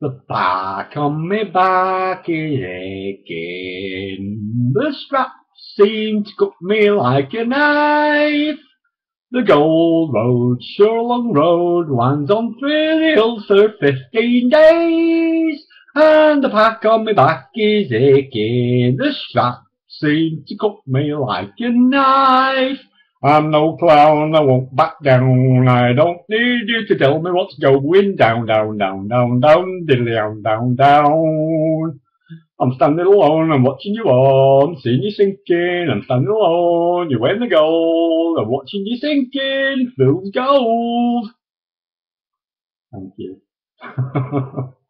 The back on me back is aching. The strap seems to cut me like a knife. The Gold Road, sure long road, winds on through the hills for fifteen days. And the pack on me back is aching. The strap seems to cut me like a knife. I'm no clown, I won't back down. I don't need you to tell me what's going down, down, down, down, down, diddly down, down, down. I'm standing alone, I'm watching you all, I'm seeing you sinking, I'm standing alone, you're wearing the gold, I'm watching you sinking, fool's gold. Thank you.